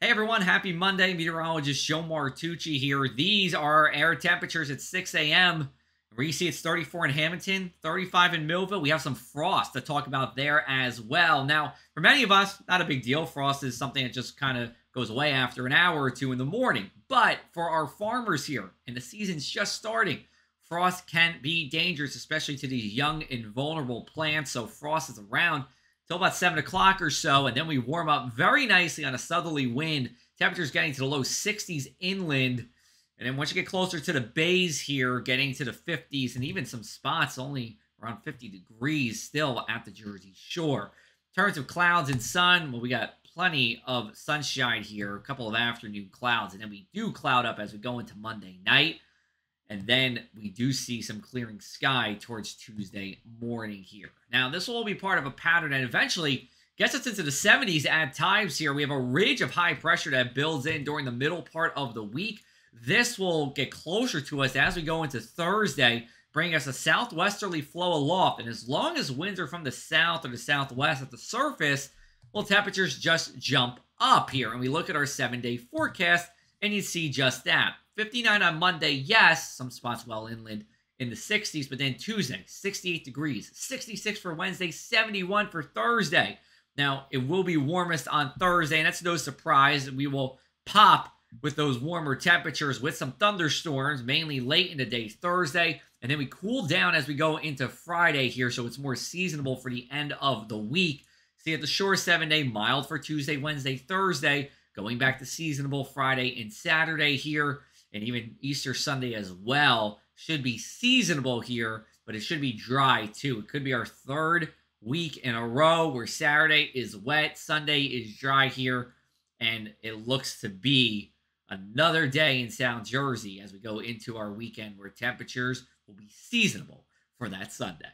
Hey everyone, happy Monday. Meteorologist Joe Martucci here. These are air temperatures at 6 a.m. Where you see it's 34 in Hamilton, 35 in Millville. We have some frost to talk about there as well. Now, for many of us, not a big deal. Frost is something that just kind of goes away after an hour or two in the morning. But for our farmers here, and the season's just starting, frost can be dangerous, especially to these young and vulnerable plants. So frost is around till about 7 o'clock or so, and then we warm up very nicely on a southerly wind. Temperatures getting to the low 60s inland. And then once you get closer to the bays here, getting to the 50s and even some spots only around 50 degrees still at the Jersey Shore. In terms of clouds and sun, well, we got plenty of sunshine here, a couple of afternoon clouds, and then we do cloud up as we go into Monday night. And then we do see some clearing sky towards Tuesday morning here. Now, this will all be part of a pattern and eventually gets us into the 70s at times here. We have a ridge of high pressure that builds in during the middle part of the week. This will get closer to us as we go into Thursday, bringing us a southwesterly flow aloft. And as long as winds are from the south or the southwest at the surface, well, temperatures just jump up here. And we look at our seven day forecast and you see just that. 59 on Monday, yes, some spots well inland in the 60s, but then Tuesday, 68 degrees, 66 for Wednesday, 71 for Thursday. Now, it will be warmest on Thursday, and that's no surprise. We will pop with those warmer temperatures with some thunderstorms, mainly late in the day Thursday, and then we cool down as we go into Friday here, so it's more seasonable for the end of the week. See at the shore, seven day mild for Tuesday, Wednesday, Thursday, going back to seasonable Friday and Saturday here and even Easter Sunday as well should be seasonable here, but it should be dry too. It could be our third week in a row where Saturday is wet, Sunday is dry here, and it looks to be another day in South Jersey as we go into our weekend where temperatures will be seasonable for that Sunday.